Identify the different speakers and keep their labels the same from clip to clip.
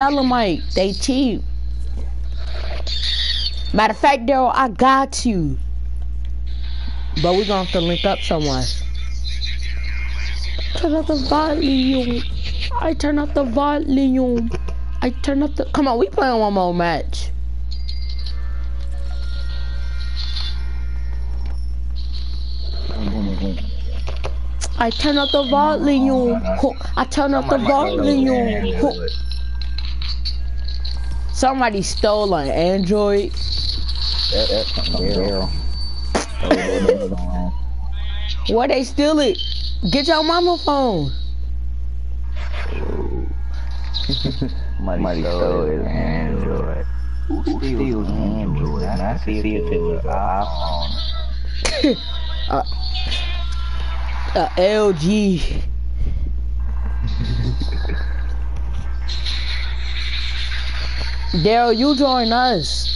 Speaker 1: Elamite. They cheap. Matter of fact, Daryl, I got you. But we're gonna have to link up somewhere. Turn up the volume. I turn up the volume. I turn up the. Come on, we playing one more match. I turn up the volume. I turn up the volume. Somebody stole an Android. Where they steal it? Get your mama phone.
Speaker 2: Somebody stole his Android. Who steals Android? I see it in the iPhone.
Speaker 1: uh, uh, LG. Daryl, you join us.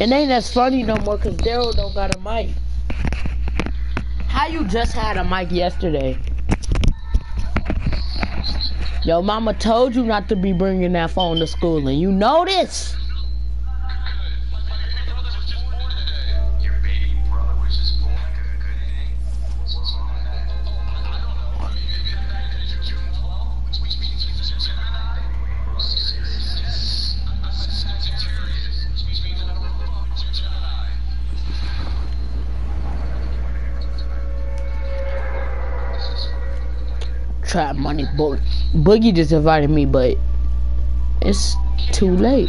Speaker 1: It ain't as funny no more because Daryl don't got a mic. How you just had a mic yesterday? Yo, mama told you not to be bringing that phone to school and you know this. Trap money. Bo Boogie just invited me, but it's too late.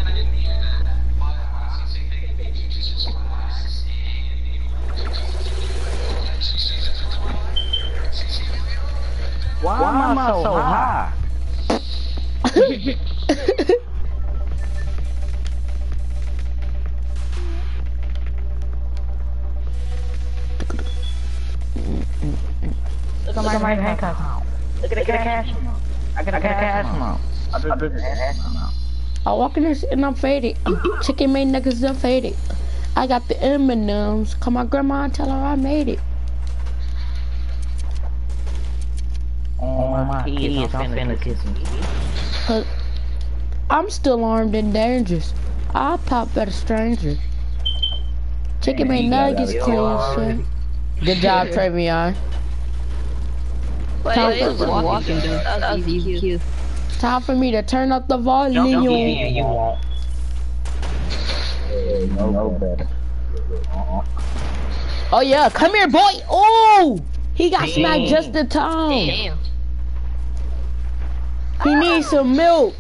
Speaker 2: Why am I so,
Speaker 3: amount. I just did the cash amount.
Speaker 1: I walk in this and I'm faded. Chicken made niggas are faded. I got the M&M's. Call my grandma and tell her I made it.
Speaker 3: Oh my kids, I'm finna kiss me.
Speaker 1: I'm still armed and dangerous. I'll pop at a stranger. Chicken made nuggets clean shit. Good job, Travion.
Speaker 4: Time, it was walking, That was easy.
Speaker 1: Time for me to turn up the volume.
Speaker 3: Don't, don't you won't.
Speaker 2: No better.
Speaker 1: Oh yeah, come here, boy. Oh, he got Damn. smacked just in time.
Speaker 4: Damn.
Speaker 1: He needs some milk.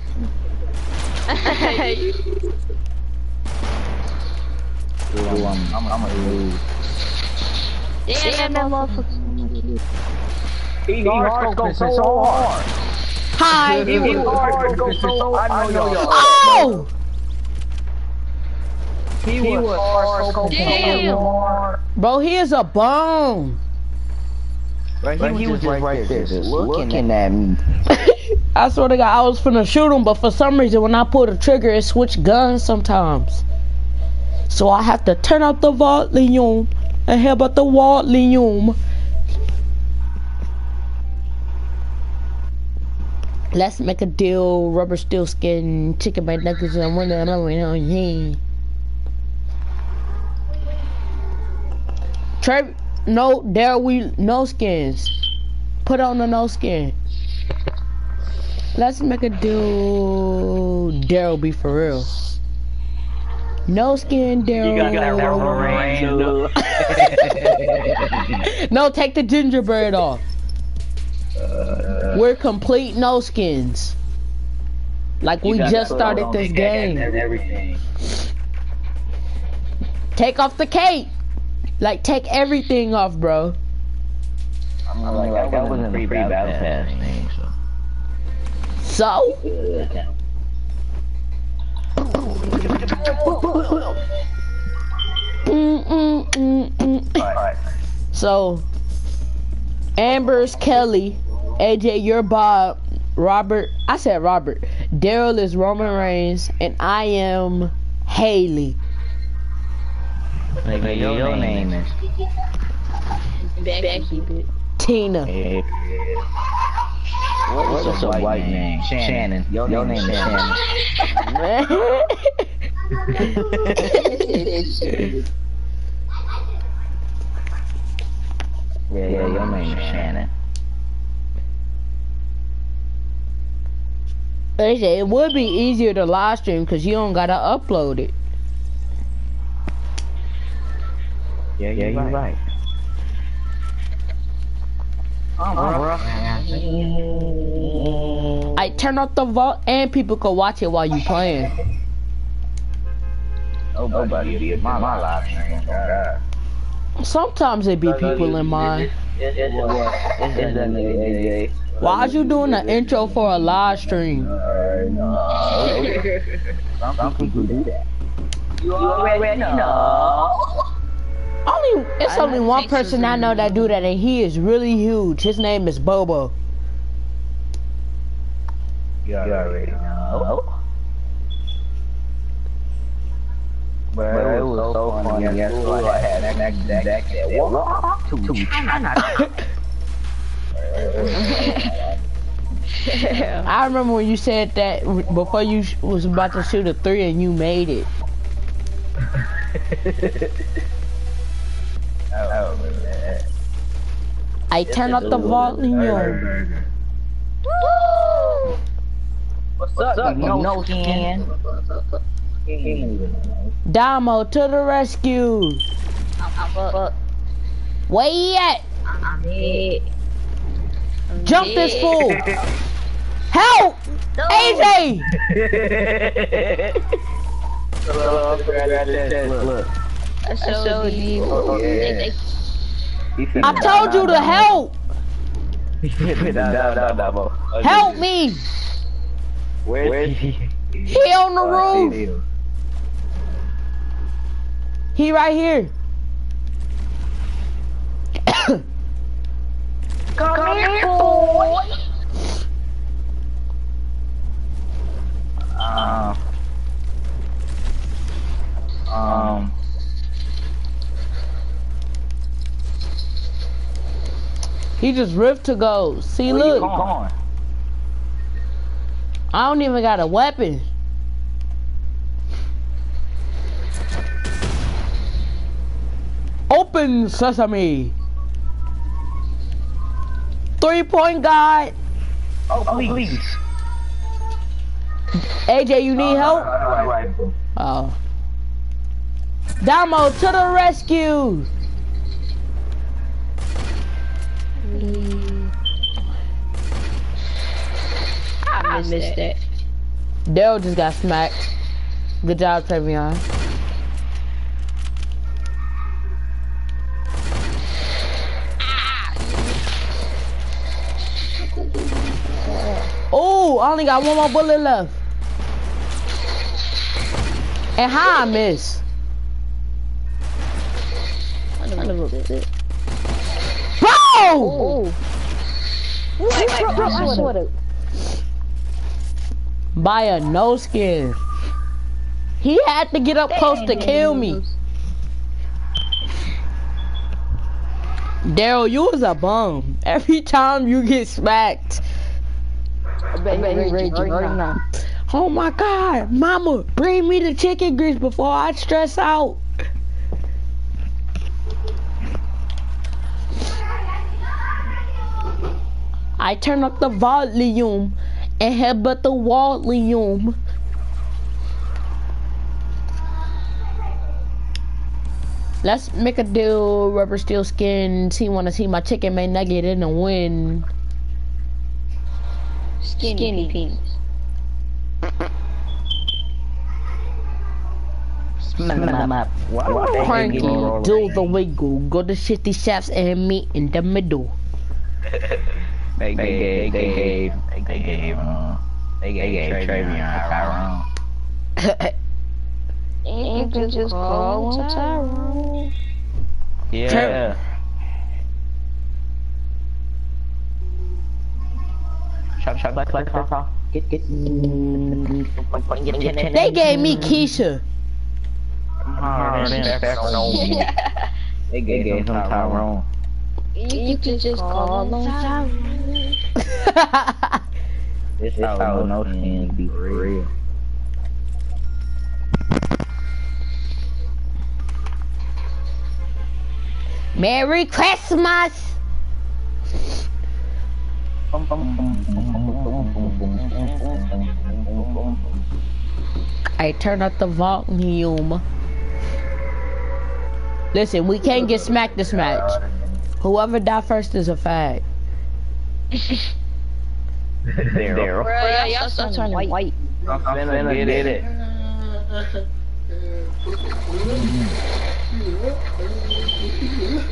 Speaker 2: I'm, I'm, I'm a lose.
Speaker 4: Damn, that motherfucker.
Speaker 3: He hard go so hard.
Speaker 1: Hi.
Speaker 3: He was hard go so hard. I know y'all.
Speaker 1: Oh!
Speaker 3: He, he was hard go
Speaker 4: Damn.
Speaker 3: hard.
Speaker 1: Bro, he is a bum.
Speaker 2: Right, he, he was, just right there, just looking at me.
Speaker 1: I swear to God, I was finna shoot him, but for some reason, when I pull the trigger, it switch guns sometimes. So I have to turn up the volume and hear about the volume. Let's make a deal. Rubber steel skin, chicken bake nuggets, and one of them. Oh, yeah. Trev, no, there we no skins. Put on the no skin. Let's make a deal. Daryl be for real. No skin, Daryl. no, take the gingerbread off. Uh, We're complete no skins. Like we just started this game. Take off the cape. Like take everything off, bro.
Speaker 2: I'm like, like that wasn't a free battle pass thing, so.
Speaker 1: So? Mm, mm, mm, mm. So, Amber's Kelly, AJ, you're Bob, Robert, I said Robert, Daryl is Roman Reigns, and I am Haley.
Speaker 2: Like, your, your name is?
Speaker 4: Becky.
Speaker 1: Tina.
Speaker 2: Yeah. What, what's a white name? Shannon. Your, Your name is Shannon. Yeah, yeah, your name is Shannon.
Speaker 1: They say it would be easier to live stream because you don't gotta upload it.
Speaker 2: Yeah, yeah, you're right. Oh, bro.
Speaker 1: I turn off the vault and people can watch it while you playing.
Speaker 2: Nobody be my, my live stream. God.
Speaker 1: Sometimes it be people in mine.
Speaker 2: It's that nigga AJ.
Speaker 1: Why's you doing the intro for a live stream?
Speaker 2: Some people do that. You already know.
Speaker 1: Only it's only one person I know that do that, and he is really huge. His name is Bobo.
Speaker 2: You already know. But it was so funny. Yes, I had that walk to China.
Speaker 1: I remember when you said that before you was about to shoot a three and you made it.
Speaker 2: Oh.
Speaker 1: I turn up the volume.
Speaker 2: What's up, you no no skin?
Speaker 1: Damo to the rescue.
Speaker 4: Fuck.
Speaker 1: Where he at?
Speaker 4: I'm. I'm
Speaker 1: Jump
Speaker 4: dead.
Speaker 1: this fool. Help!
Speaker 4: No.
Speaker 1: AJ!
Speaker 2: Look,
Speaker 4: I showed you.
Speaker 2: Oh, yeah.
Speaker 4: They- they-
Speaker 1: I told you to help!
Speaker 2: help!
Speaker 1: Help me!
Speaker 2: Where's he?
Speaker 1: He on the roof. He right here.
Speaker 3: Come here, boy.
Speaker 2: Um. Um.
Speaker 1: He just ripped to go. See,
Speaker 2: where
Speaker 1: look. I don't even got a weapon. Open sesame. Three point guy.
Speaker 2: Oh, please.
Speaker 1: AJ, you need oh, help?
Speaker 2: Rifle.
Speaker 1: Oh. Damo to the rescue.
Speaker 4: I missed that.
Speaker 1: Daryl just got smacked. Good job, Trevion. I only got one more bullet left. And how I miss? Bro!
Speaker 4: Oh. Wait, wait, bro, I saw it.
Speaker 1: By a no skin. He had to get up close to kill me. Daryl, you was a bum. Every time you get smacked. Oh my god, mama, bring me the chicken grease before I stress out. I turn up the volume and headbutt the volume. Let's make a deal, rubber steel skin. See, wanna see my chicken may nugget in the wind.
Speaker 4: Skinny, penis.
Speaker 1: Cranky, do the wiggle, go to shifty shafts and meet in the middle.
Speaker 2: They gave, they gave, they gave, uh, they gave Travion Tyrone.
Speaker 4: And you can just call on Tyrone.
Speaker 2: Yeah. Shut, shut, like, like, like, get, get,
Speaker 1: They gave me Keisha.
Speaker 2: They gave him Tyrone.
Speaker 4: You could just call on Tyrone.
Speaker 2: This is how no fans be for real.
Speaker 1: Merry Christmas! I turn up the volume. Listen, we can't get smacked this match. Whoever die first is a fag.
Speaker 2: Daryl.
Speaker 4: Bro, y'all start turning white.
Speaker 2: I'm finna get it.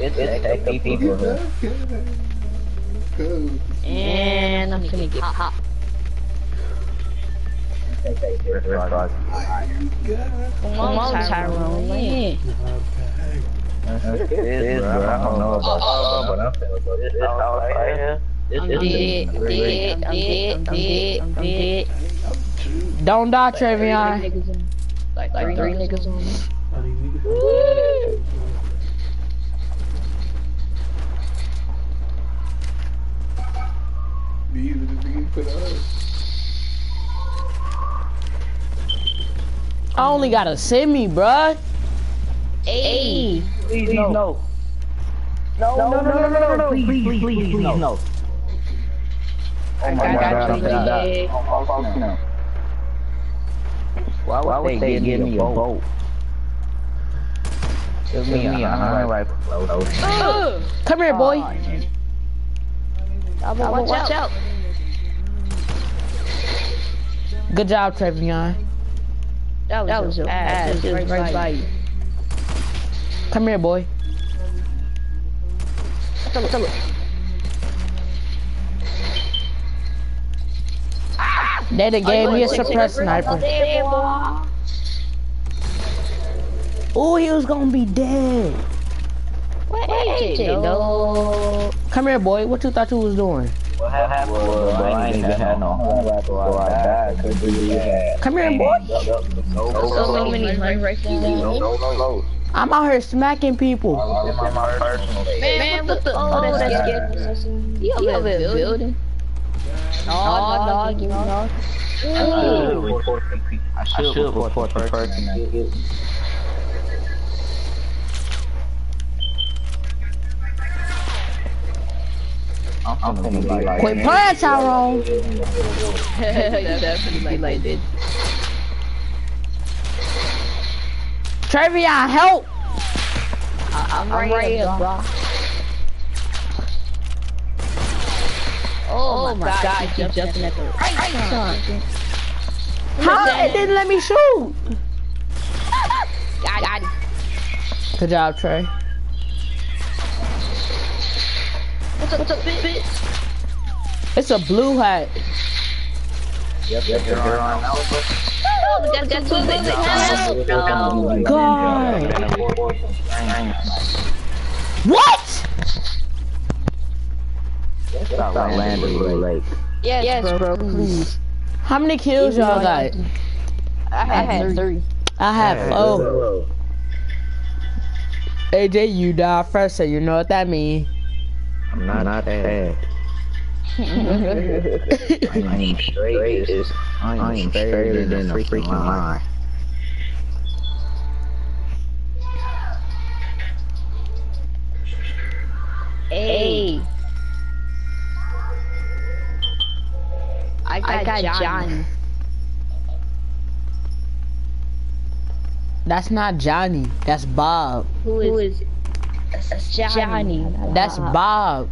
Speaker 2: It's it's take people.
Speaker 4: And I'm gonna get popped. Come on, Tyrone. Yeah.
Speaker 2: It is, bro. I don't know about but I'm finna go. It's all right here.
Speaker 4: I'm dead, dead, I'm dead, I'm dead, I'm dead.
Speaker 1: Don't die,
Speaker 4: Three
Speaker 1: Trevion.
Speaker 4: niggas Like, like three niggas on me.
Speaker 1: I only got a semi, bruh.
Speaker 4: Hey,
Speaker 2: Please no. No, no, no, no, no, no, no, please, please, please, please, no. Oh my
Speaker 4: I got
Speaker 2: god, I'm
Speaker 4: you,
Speaker 2: gonna die.
Speaker 4: yeah.
Speaker 2: Oh, fuck no. Why would, Why would they give me a boat? Give me a hunting rifle.
Speaker 4: Ugh.
Speaker 1: Come here, boy.
Speaker 4: Watch, watch out.
Speaker 1: Good job, Trevion.
Speaker 4: That was, that was your ass. It was right by you.
Speaker 1: Come here, boy.
Speaker 4: Tell it, tell it.
Speaker 1: They done gave me a suppressed sniper. Oh, he was gonna be dead.
Speaker 4: What AJ, no.
Speaker 1: Come here, boy. What you thought you was doing?
Speaker 2: What happened was, bro, I ain't even had no hunting rifle before I died. Cause we had
Speaker 1: Come here, boy.
Speaker 4: So many hunting rifles.
Speaker 2: no, no, no.
Speaker 1: I'm out here smacking people.
Speaker 2: This is my personal thing.
Speaker 4: Man, what the? Oh, that's scared. You over there building? No, no, give me no.
Speaker 2: I should report the- I should report the person that hit me. I'm finna be like,
Speaker 1: Quit playing, Tyrone.
Speaker 4: Definitely like that.
Speaker 1: Trevion, help!
Speaker 4: I'm right here, bro. Oh, oh my god, you keep jumping at the right time.
Speaker 1: How? It didn't let me shoot.
Speaker 4: Got got it.
Speaker 1: Good job, Trey.
Speaker 4: What's up, what's up, bitch?
Speaker 1: It's a blue hat.
Speaker 2: yep, yep, you're on.
Speaker 4: Oh, we got two bullets. No.
Speaker 1: God. What?
Speaker 2: Stop landing lake.
Speaker 4: Yes, yes, bro, please.
Speaker 1: How many kills y'all got?
Speaker 4: I had three.
Speaker 1: I have four. AJ, you die first, so you know what that means.
Speaker 2: I'm not, not bad. I ain't straight. as- I ain't straighter than a freaking line.
Speaker 4: Hey. I got, I got Johnny.
Speaker 1: That's not Johnny. That's Bob.
Speaker 4: Who is, That's Johnny?
Speaker 1: That's Bob.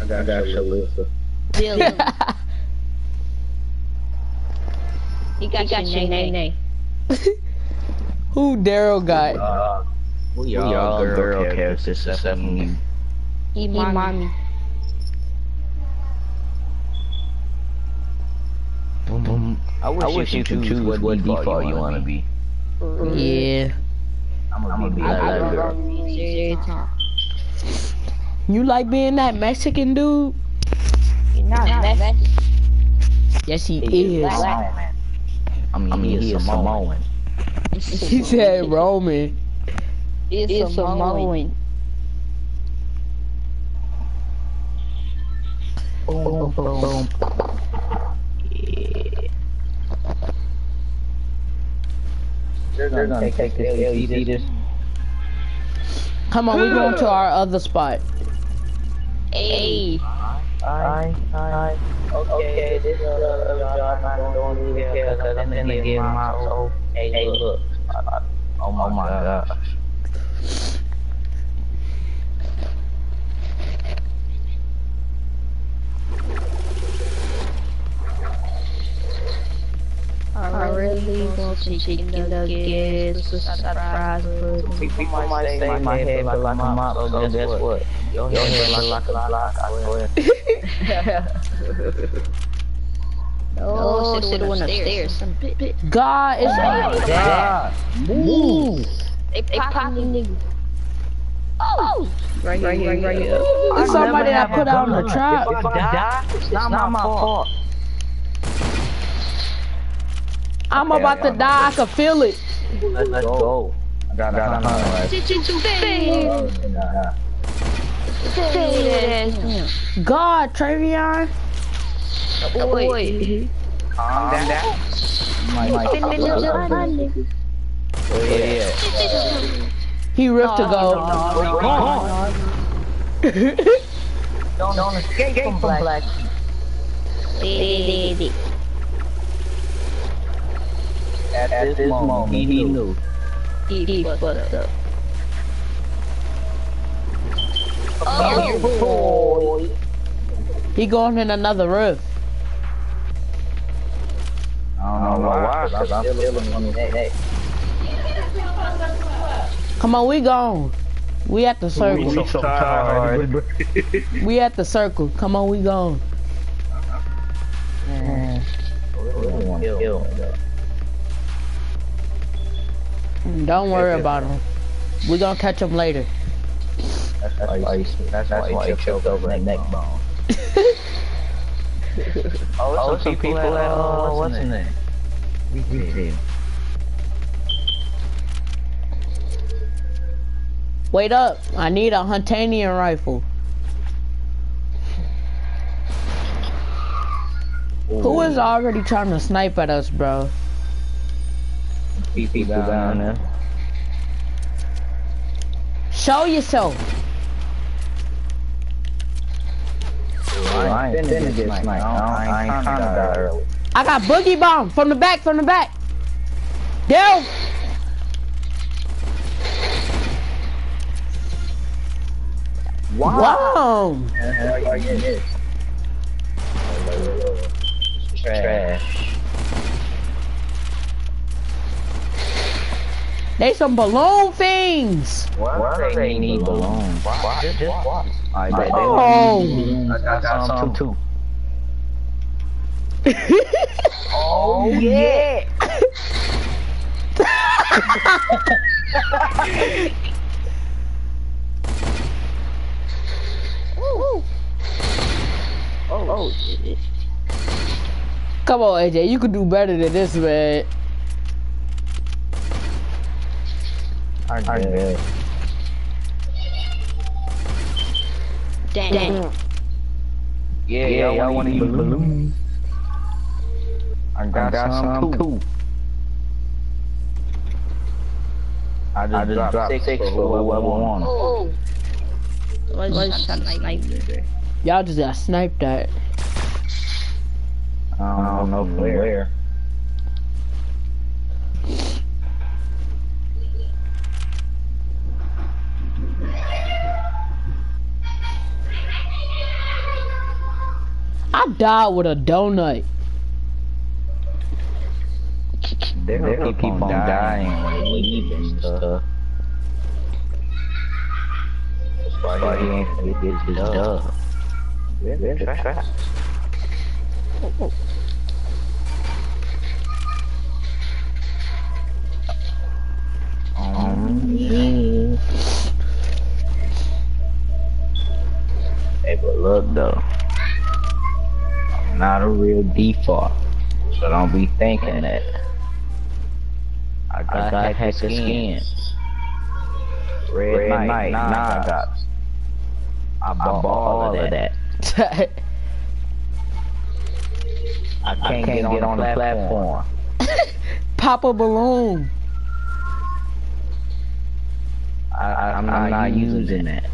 Speaker 2: I got, I got Shalissa.
Speaker 4: Dylan. he got, he got your name. name.
Speaker 1: Who Daryl got?
Speaker 2: Uh, we all girl characters except for you.
Speaker 4: He mommy.
Speaker 2: I wish, I wish you could choose what default you want to be.
Speaker 1: Yeah.
Speaker 2: I'm gonna be that
Speaker 4: I
Speaker 2: girl.
Speaker 4: know every time.
Speaker 1: You like being that Mexican dude?
Speaker 4: You're not Mexican.
Speaker 1: Yes, he
Speaker 2: He
Speaker 1: is.
Speaker 2: Samoan. I mean, I mean he is Samoan.
Speaker 1: He said Roman.
Speaker 4: It's, it's Samoan.
Speaker 2: boom, boom, boom. Yeah. They're gonna take, take this L. This?
Speaker 1: Come on, we going to our other spot.
Speaker 4: Hey.
Speaker 2: Alright, alright. Okay, this is uh, job I'm going to here because I'm gonna give my soul. Hey, look. Oh my, oh my god.
Speaker 4: I really want some chicken nuggets with surprise pudding.
Speaker 2: People might say my head look like a mop, so guess what? Your head look like a block, I swear.
Speaker 4: Oh, shit, the one upstairs. Some bit, bit.
Speaker 1: God is
Speaker 2: God, move!
Speaker 4: They popping niggas. Oh. oh! Right here, right here, right here.
Speaker 1: It's somebody that put out on the trap.
Speaker 2: If I die, it's not my fault.
Speaker 1: I'm about to die. I can feel it.
Speaker 2: Let's go. I got a.
Speaker 4: Damn.
Speaker 1: God, Travion.
Speaker 4: Boy.
Speaker 2: Calm down. Might, might,
Speaker 4: Been in the jar, nigga.
Speaker 2: Where you at?
Speaker 1: He ripped to go.
Speaker 2: Don't, don't escape from black. At, at this moment, he, he knew.
Speaker 4: He, he fucked up.
Speaker 2: Oh, boy.
Speaker 1: He going in another roof.
Speaker 2: I don't know why, because I'm feeling on the neck.
Speaker 1: Come on, we gone. We at the circle.
Speaker 5: so tired.
Speaker 1: We at the circle. Come on, we gone.
Speaker 2: Really want to kill me, though.
Speaker 1: Don't worry about him. We gonna catch him later.
Speaker 2: That's why he, that's why he choked over the neck bone. oh, some people at, uh, what's his name? We did.
Speaker 1: Wait up. I need a Huntanian rifle. Who is already trying to snipe at us, bro?
Speaker 2: People down there.
Speaker 1: Show yourself.
Speaker 2: I ain't finna get sniped. I ain't trying to die early.
Speaker 1: I got boogie bomb from the back, from the back. Down. Wow.
Speaker 2: Trash.
Speaker 1: They some balloon things.
Speaker 2: Why they need balloons? Why? Just why? I bet they
Speaker 1: Oh.
Speaker 2: need balloons. I got some too. Oh yeah!
Speaker 4: Oh, shit.
Speaker 1: Come on, AJ. You could do better than this, man.
Speaker 2: I did.
Speaker 4: Damn. Damn.
Speaker 2: Yeah, yeah, y'all want to use balloons? I got, some too. I just, dropped, six, six for whoever wanted.
Speaker 4: Oh. What's What's shot snipe me?
Speaker 1: Y'all just got sniped at.
Speaker 2: I don't know from where.
Speaker 1: I died with a donut.
Speaker 2: They're gonna keep, on dying when they leave and stuff. That's why he ain't gonna get his dub. They're trash. Um, yeah. Hey, but look though, I'm not a real default, so don't be thinking that. I got, I got heck of skins. Red, Red Knight, Knight, nah, I got. I bought, all of that. I can't, get, on, on the platform.
Speaker 1: Pop a balloon.
Speaker 2: I, I, I'm, not, not using that.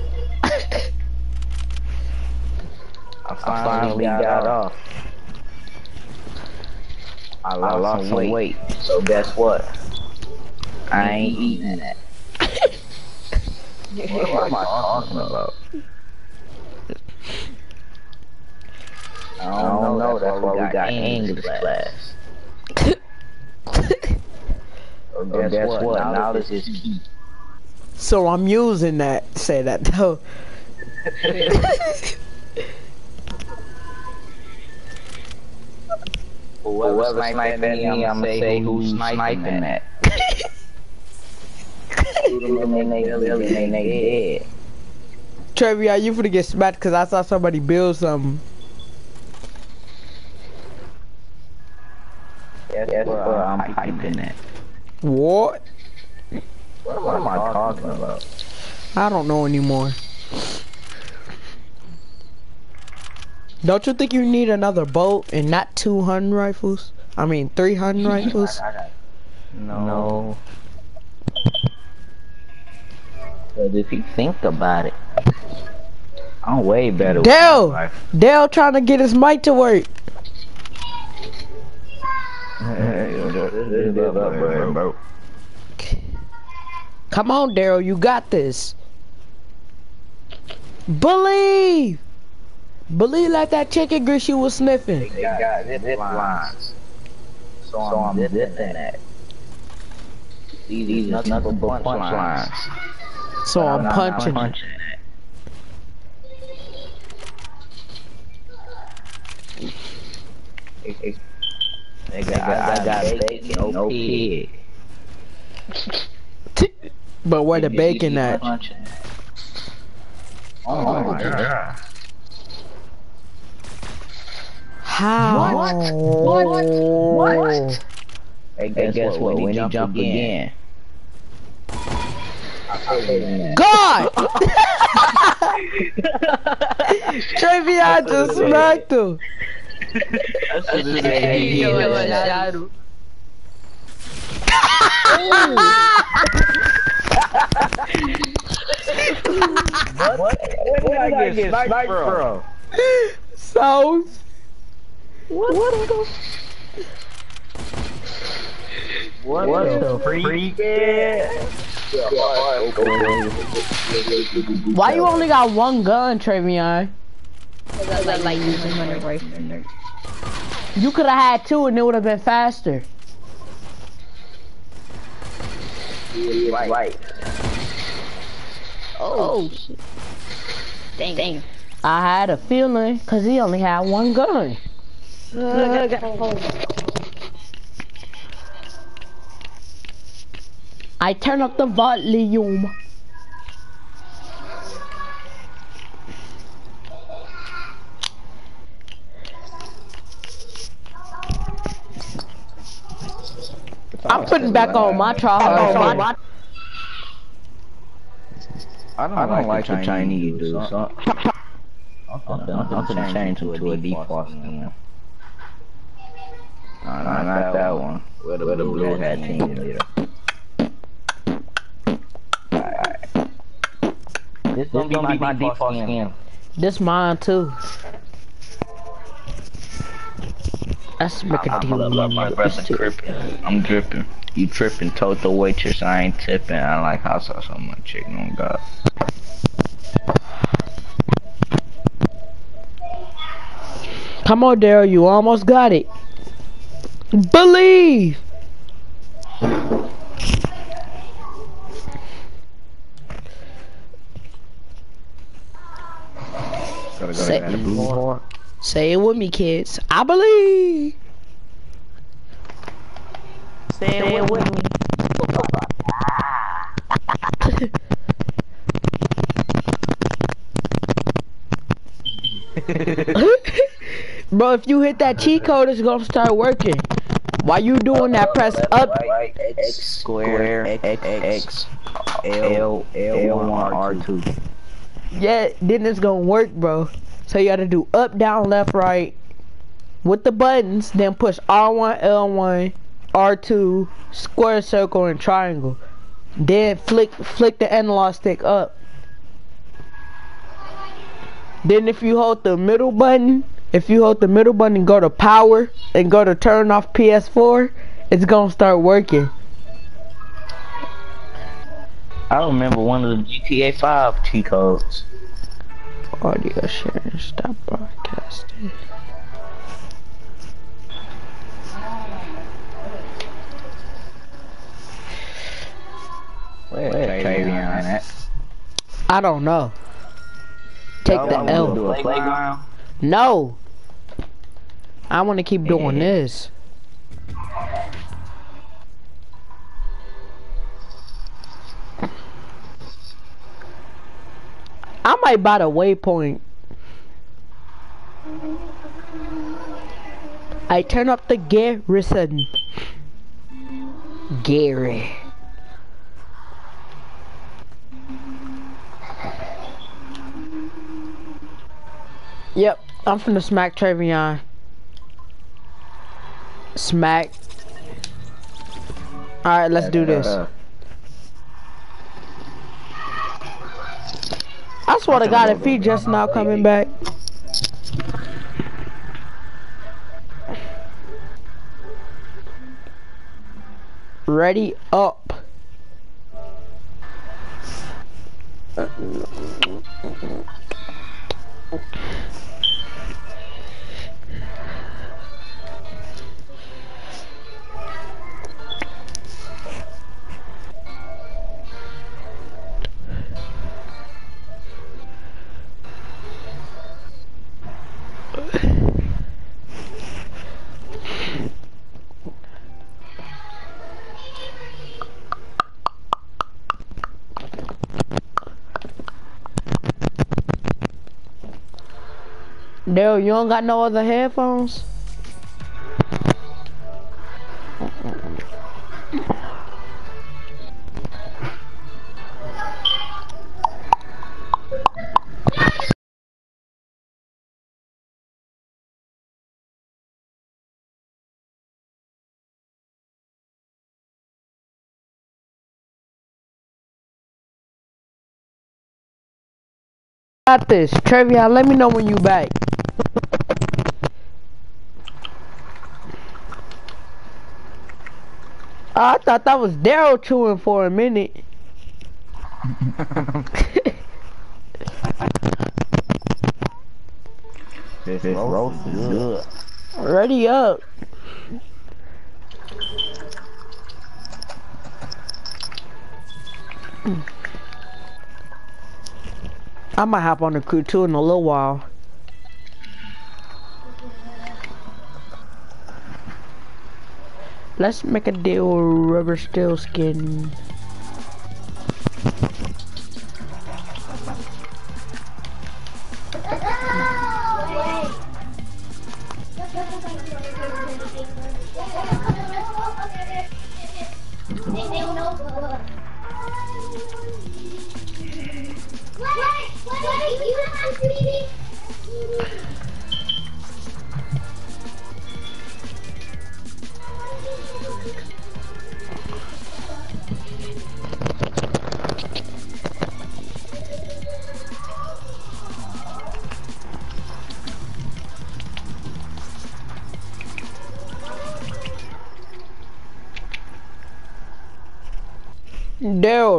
Speaker 2: I finally got off. I lost, I lost some weight. weight. So guess what? I ain't eating that. what am I talking about? I don't, I don't know. That's why we got, got English class. so guess, guess what? what? Knowledge is key.
Speaker 1: So I'm using that. Say that though.
Speaker 2: Whoever, Whoever sniping me, I'm gonna say who's sniping, sniping that.
Speaker 1: Trevi, are you finna get smacked because I saw somebody build something?
Speaker 2: Yes, yes bro, I'm hyping it.
Speaker 1: What?
Speaker 2: What am, what am I talking about?
Speaker 1: I don't know anymore. Don't you think you need another boat and not two hundred rifles? I mean, three Hun rifles?
Speaker 2: no. But if you think about it, I'm way better.
Speaker 1: Dale, Dale trying to get his mic to work. Come on, Daryl, you got this. Believe! Believe like that chicken grease you was sniffing.
Speaker 2: They got zip lines. So, so I'm zipping that. These, these nothing, nothing but punch lines.
Speaker 1: So I'm, I'm punching. punching
Speaker 2: it. They got, I got bacon, no pig.
Speaker 1: but where the bacon at?
Speaker 2: Oh, oh, oh my god. god.
Speaker 1: How?
Speaker 2: What? What? What? what? Hey, guess, hey, guess what? what? When, you jump, again.
Speaker 1: again. God! Trevion just smacked him. That's what it
Speaker 2: what? What? Where did I get sniped from?
Speaker 1: South.
Speaker 2: What? What the? What, what the freak?
Speaker 1: Why you only got one gun, Trevion?
Speaker 4: Because I like using hunter rifle.
Speaker 1: You could have had two and it would have been faster.
Speaker 2: Right. right.
Speaker 4: Oh, oh shit. Dang. Dang.
Speaker 1: I had a feeling because he only had one gun. Uh, I turn up the volume. I'm putting back on my try
Speaker 2: I don't, I don't like, like the Chinese, dude. So I'm gonna change him to a default skin. No, not, not that one. Where the, Where the blue hat team leader. Alright. This, gonna be my, my default skin.
Speaker 1: This mine too. That's make a deal.
Speaker 2: I'm dripping. You tripping, told the waitress I ain't tipping. I like hot sauce on my chicken on God.
Speaker 1: Come on, Daryl, you almost got it. Believe! say, say it with me, kids. I believe.
Speaker 4: Say, say it with me.
Speaker 1: Bro, if you hit that cheat code, it's gonna start working. Why you doing that, press up.
Speaker 2: X square X X L L one R two.
Speaker 1: Yeah, then it's gonna work, bro. So you gotta do up, down, left, right, with the buttons, then push R1, L1, R2, square, circle, and triangle. Then flick flick the analog stick up. Then if you hold the middle button, if you hold the middle button and go to power and go to turn off PS4, it's gonna start working.
Speaker 2: I remember one of the GTA 5 T codes.
Speaker 1: Audio sharing, stop broadcasting.
Speaker 2: Where Travion at?
Speaker 1: I don't know. Take the L.
Speaker 2: do a playground?
Speaker 1: No. I want to keep doing this. I might buy the waypoint. I turn up the garrison. Gary. Yep, I'm from the smack Travion. Smack. Alright, let's do this. I swear to God, if he just now coming back. Ready up. Daryl, you don't got no other headphones? Got this. Trevion, let me know when you back. Oh, I thought that was Daryl chewing for a minute.
Speaker 2: this roast is good.
Speaker 1: Ready up. I might hop on the crew too in a little while. Let's make a deal rubber steel skin.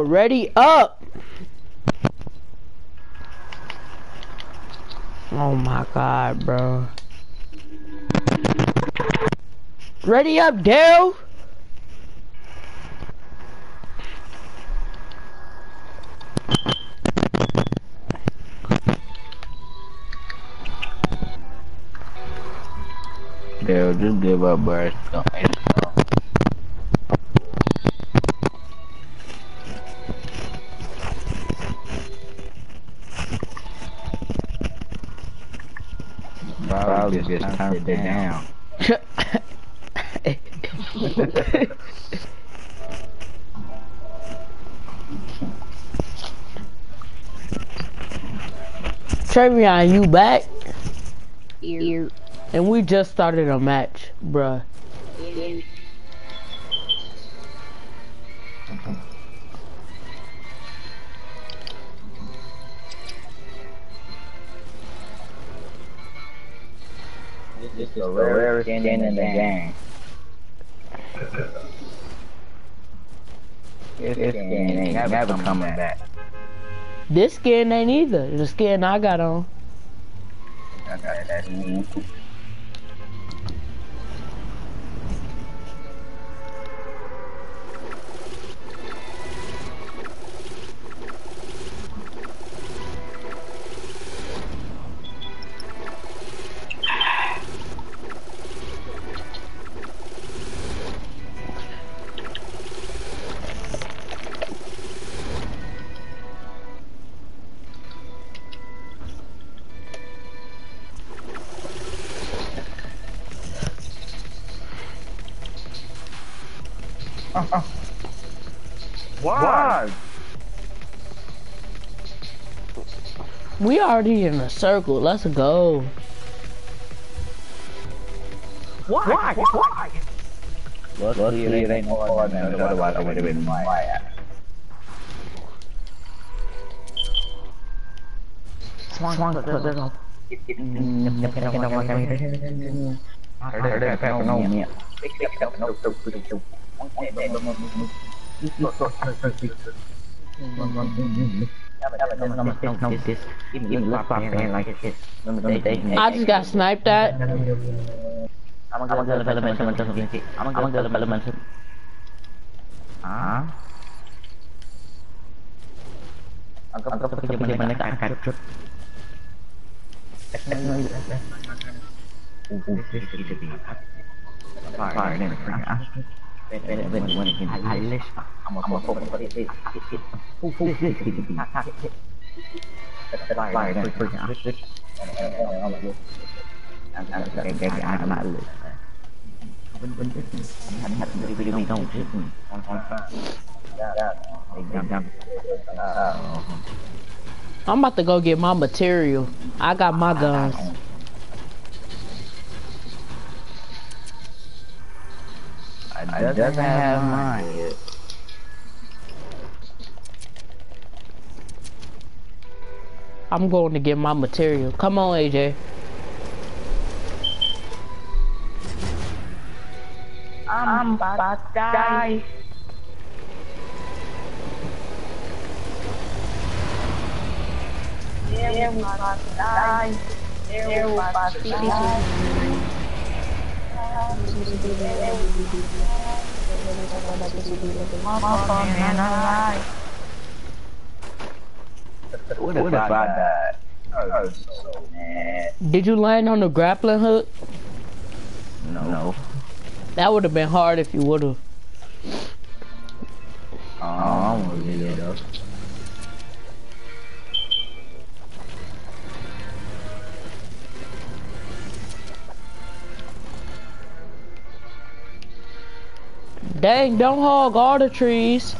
Speaker 1: Ready up. Oh my god, bro. Ready up, Dale.
Speaker 2: Daryl, just give up, bro. It's Probably just turned it down.
Speaker 1: Trevion, you back?
Speaker 4: Ear.
Speaker 1: And we just started a match, bruh.
Speaker 2: This rarest skin in the game. This skin ain't never coming back.
Speaker 1: This skin ain't either. The skin I got on.
Speaker 2: I got that
Speaker 1: already in a circle. Let's go.
Speaker 3: Why? Why? Why?
Speaker 2: Luckily, it ain't no hard man, otherwise I would have been my
Speaker 3: Swang, swang, swang, swang. Mm-hmm.
Speaker 1: I just got sniped at.
Speaker 3: Bring I'm.
Speaker 1: I'm about to go get my material. I got my guns.
Speaker 2: I doesn't have mine yet.
Speaker 1: I'm going to get my material. Come on, AJ.
Speaker 3: I'm about to die. Yeah, we about to die. Yeah, we about to die. Motherfucker, man.
Speaker 2: What if I died? I was so mad.
Speaker 1: Did you land on the grappling hook?
Speaker 2: No. No.
Speaker 1: That would have been hard if you would have.
Speaker 2: Oh, I want to get it up.
Speaker 1: Dang, don't hog all the trees.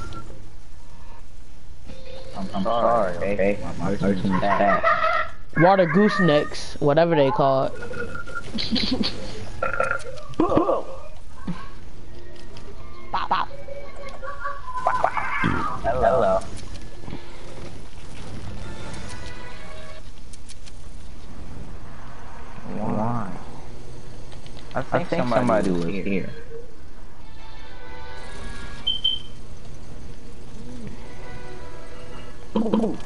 Speaker 2: I'm, I'm sorry, okay? My person is bad.
Speaker 1: Water goosenecks, whatever they call it. Bop, bop.
Speaker 2: Hello. Why? I think, I think somebody, somebody was here. here. Ooh.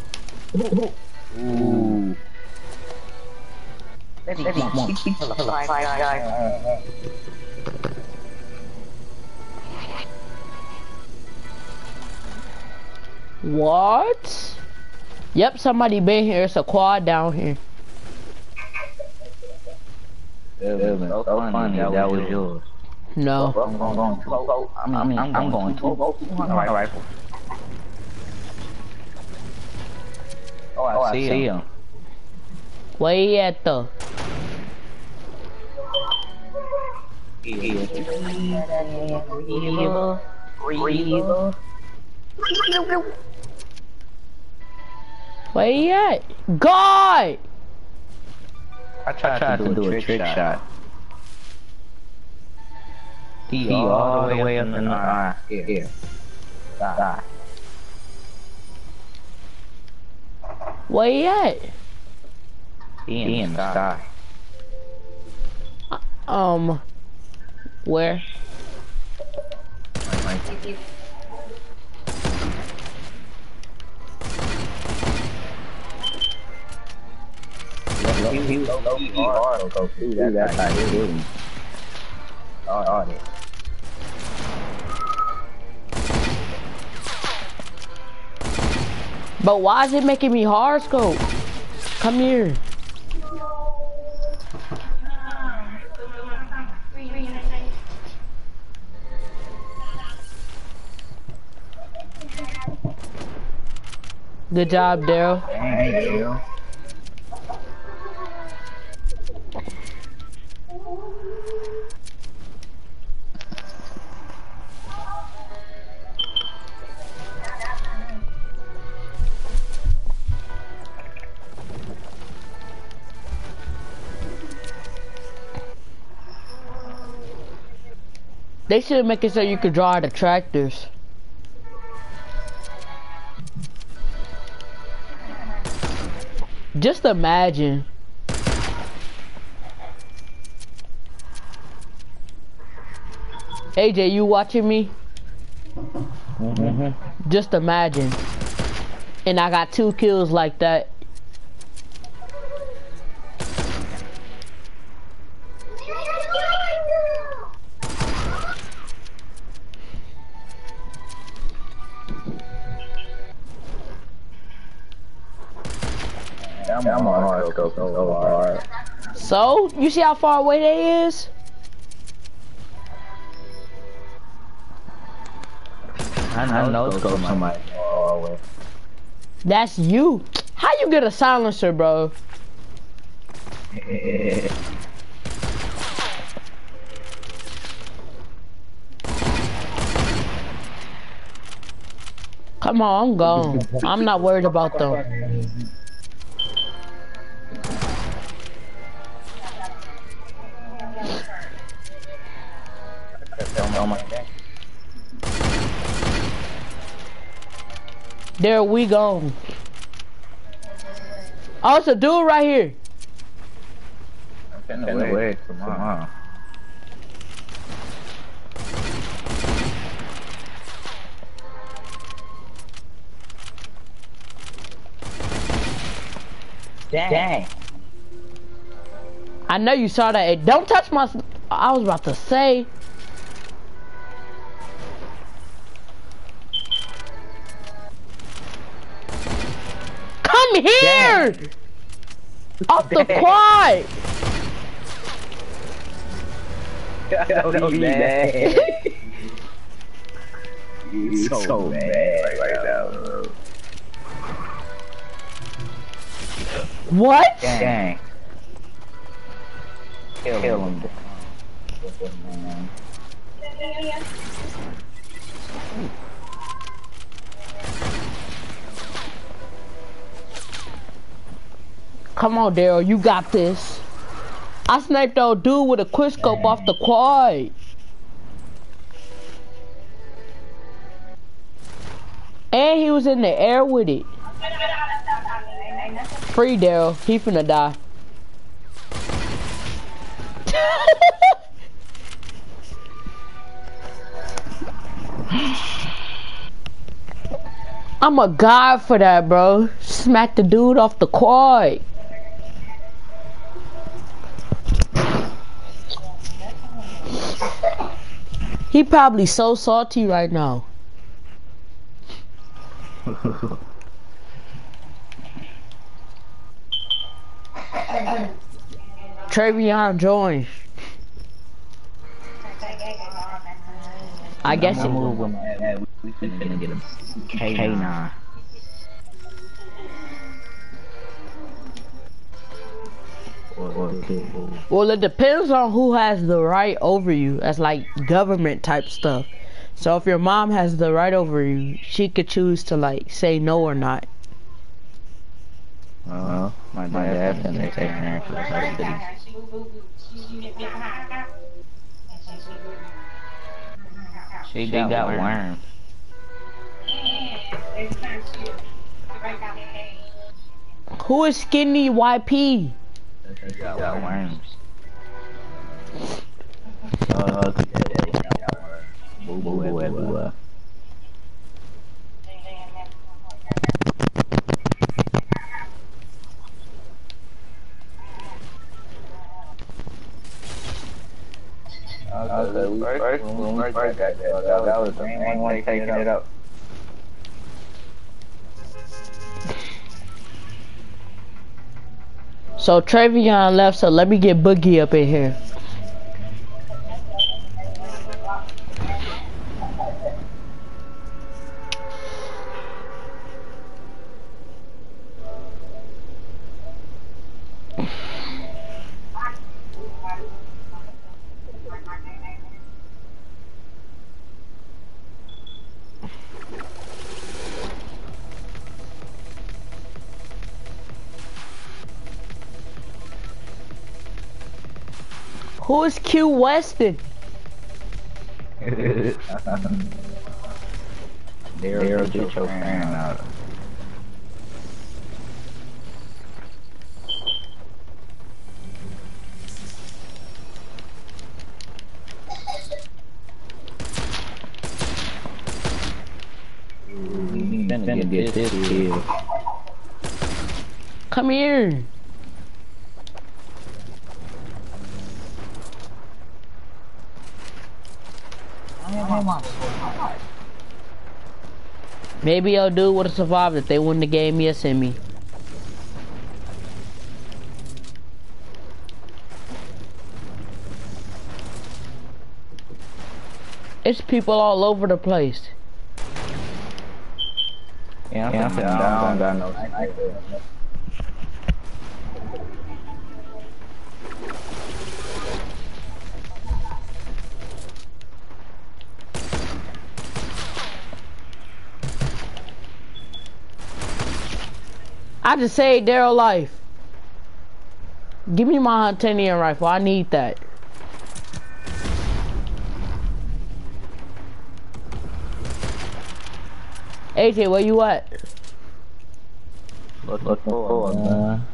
Speaker 3: Ready, ready, come on. Fire, fire.
Speaker 1: What? Yep, somebody been here. It's a quad down here.
Speaker 2: It was so funny. That was yours.
Speaker 1: No.
Speaker 2: I'm going to. I mean, I'm going to. Alright, rifle. Oh, I, oh, see, I see him.
Speaker 1: Where he at. Where you at? God!
Speaker 2: I tried, I tried to, to, do, a trick, trick shot. shot. He, he all, all, the way, up in the, the eye. Yeah. yeah. Die. Die.
Speaker 1: Where he at?
Speaker 2: He in, he in the sky.
Speaker 1: Um, where?
Speaker 2: He, he was low key hard to go through that. That's how he did him. Oh, oh,
Speaker 1: But why is it making me hard scope? Come here. Good job, Daryl. They should make it so you could draw the tractors. Just imagine. AJ, you watching me?
Speaker 2: Mm -hmm.
Speaker 1: Just imagine. And I got two kills like that. You see how far away that is?
Speaker 2: I know, I know somebody far away.
Speaker 1: That's you. How you get a silencer, bro? Come on, I'm gone. I'm not worried about them. There we go. Oh, it's a dude right here.
Speaker 2: I'm getting away from mom. Dang. Dang.
Speaker 1: I know you saw that. Hey, don't touch my. I was about to say. Come here!
Speaker 2: Dang.
Speaker 1: Off the quad!
Speaker 2: so mad. you so, so mad right now, bro.
Speaker 1: What?
Speaker 2: Dang. Kill, Kill him. him.
Speaker 1: Come on, Daryl, you got this. I sniped that dude with a quick scope off the quad. And he was in the air with it. Free Daryl, he finna die. I'm a god for that, bro. Smack the dude off the quad. He probably so salty right now. Travion joins. I guess it.
Speaker 2: Move with my head. We get a K9.
Speaker 1: Well, it depends on who has the right over you. That's like government type stuff. So if your mom has the right over you, she could choose to like say no or not.
Speaker 2: Uh huh. My, my dad's gonna take her for custody. She got, got worms.
Speaker 1: Who is skinny YP?
Speaker 2: She got worms. Uh, boo boo. Okay, we first, when we first got that, that, that was the main one taking it up.
Speaker 1: So Travion left, so let me get Boogie up in here. Who is Q Weston?
Speaker 2: Daryl, get your fan out. We finna get this kill.
Speaker 1: Come here. Maybe your dude would have survived if they wouldn't have gave me a semi. It's people all over the place.
Speaker 2: Yeah, I'm finna down, down, no sniper.
Speaker 1: I just saved Daryl life. Give me my Huntanian rifle. I need that. AJ, where you at?
Speaker 2: Look, look forward, man.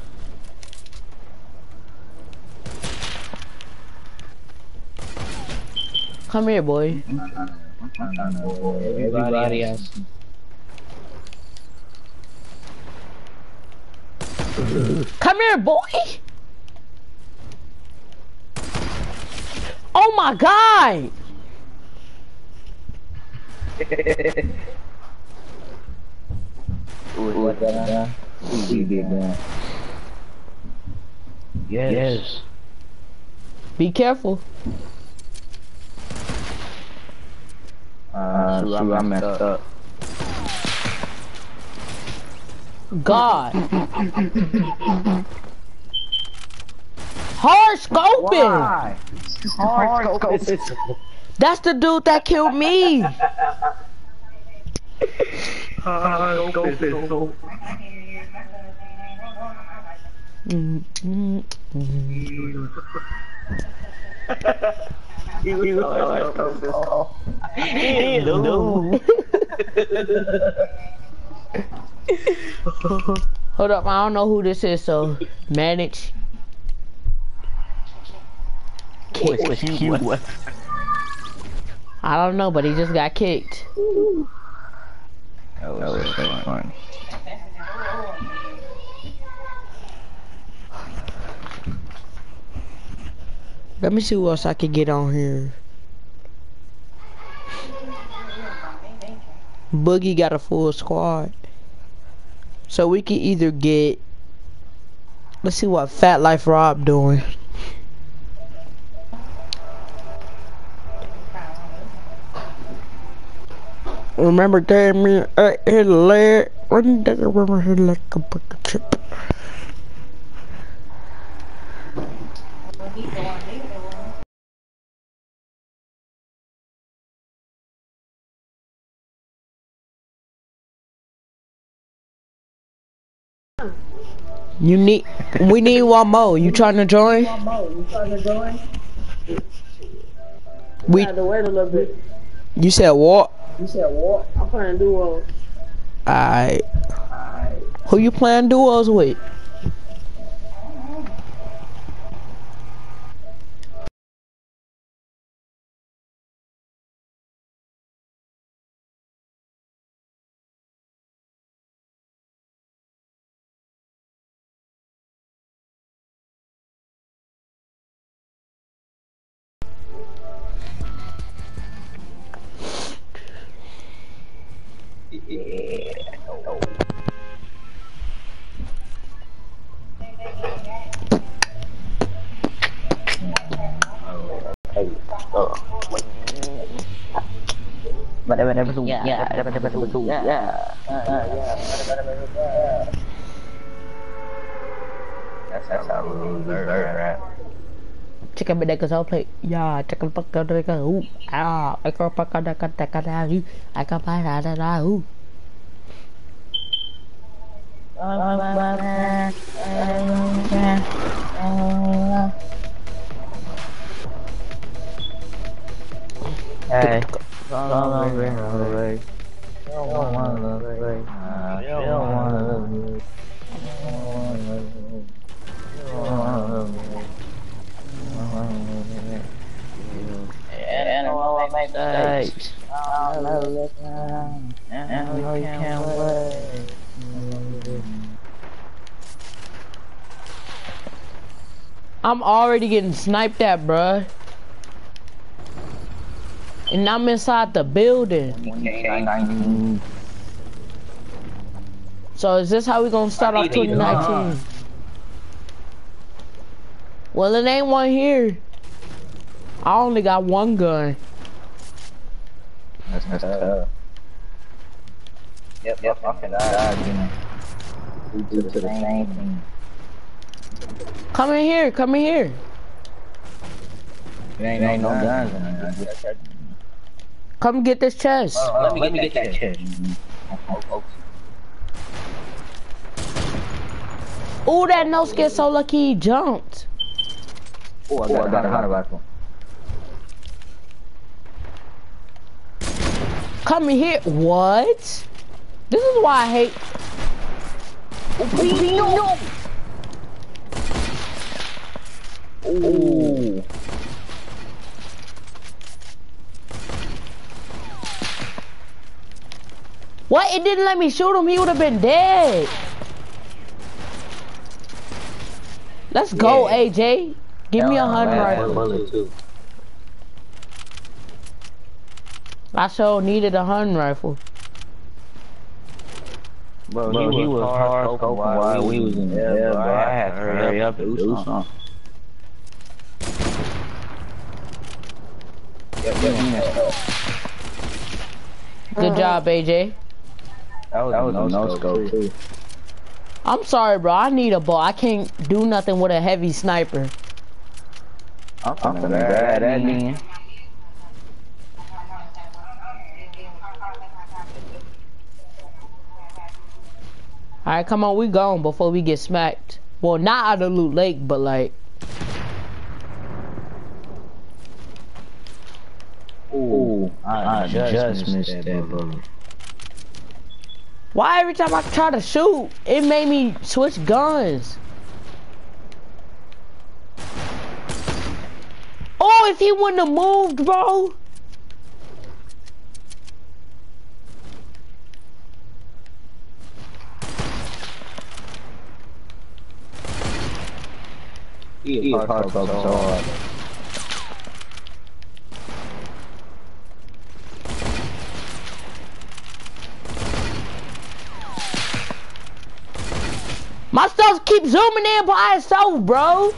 Speaker 1: Come here, boy.
Speaker 2: Everybody else.
Speaker 1: Come here, boy. Oh my god.
Speaker 2: Who is that? Who did that? Yes. yes.
Speaker 1: Be careful.
Speaker 2: Uh, shoot, I messed up.
Speaker 1: God. Hard scoping.
Speaker 2: Why? Hard scoping.
Speaker 1: That's the dude that killed me.
Speaker 2: Hard scoping. So
Speaker 1: Mm, mm, mm.
Speaker 2: he was hard scoping. He knew.
Speaker 1: Hold up, I don't know who this is, so manage.
Speaker 2: Kick was cute.
Speaker 1: I don't know, but he just got kicked.
Speaker 2: That was, that was fun.
Speaker 1: Let me see who else I can get on here. Boogie got a full squad. So we can either get let's see what Fat Life Rob doing. Remember gave uh, me a hit leg one day remember he like a of chip. You need we need one more. You trying to join?
Speaker 5: You trying to join?
Speaker 1: We
Speaker 5: Had to wait a little bit.
Speaker 1: You said what? You said what?
Speaker 4: I'm playing duo.
Speaker 1: Alright. Who you playing duos with?
Speaker 3: Bada bada betul. Ya, bada bada betul betul. Ya.
Speaker 2: That's, that's how we learn rap.
Speaker 1: Chicken beda ke sao play. Ya, chicken pakai dari ke hu. Ah, aku pakai dah kata kata hari. Aku pakai dah dah hu.
Speaker 2: Hey. Don't love me, love me. Don't wanna love me. I don't wanna love me. Make mistakes. I know you can. And I know you can't wait.
Speaker 1: I'm already getting sniped at, bruh. And I'm inside the building. So is this how we gonna start off
Speaker 2: I need to
Speaker 1: 2019? Well, it ain't one here. I only got one gun.
Speaker 2: That's, that's uh, tough. Yep, yep, I can die again. We do the same thing.
Speaker 1: Come in here, come in here.
Speaker 2: There ain't, ain't no guns in there.
Speaker 1: Come get this chest.
Speaker 2: Let me, let me get that chest.
Speaker 1: Ooh, that no skid so lucky he jumped.
Speaker 2: Oh, I got, I got a hunter rifle.
Speaker 1: Come in here. What? This is why I hate.
Speaker 2: No! Ooh.
Speaker 1: What? It didn't let me shoot him. He would have been dead. Let's go,
Speaker 2: Yeah.
Speaker 1: AJ. Give me a hundred rifle.
Speaker 2: bullet too.
Speaker 1: I sure needed a hundred rifle.
Speaker 2: Bro, he, he was hard scoping while we was in there, bro. I had to hurry up and do something. Yep, yep,
Speaker 1: Good uh-huh. job, AJ.
Speaker 2: That was, that was a no scope too.
Speaker 1: I'm sorry, bro. I need a bow. I can't do nothing with a heavy sniper.
Speaker 2: I'm finna grab that in.
Speaker 1: Alright, come on, we gone before we get smacked. Well, not out of Loot Lake, but like,
Speaker 2: Ooh, I, I just, missed that bullet.
Speaker 1: why every time I try to shoot, it made me switch guns? Oh, if he wouldn't have moved, bro. My stuff keep zooming in by itself, bro.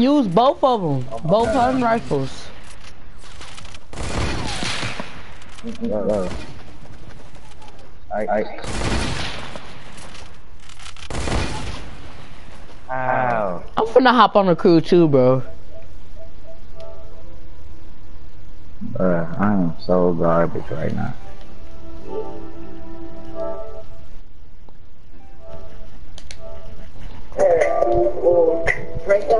Speaker 1: Use both of them. Both hunting rifles.
Speaker 2: Uh, uh. I, I. Ow.
Speaker 1: I'm finna hop on the crew too, bro.
Speaker 2: Bruh, I am so garbage right now. Right now.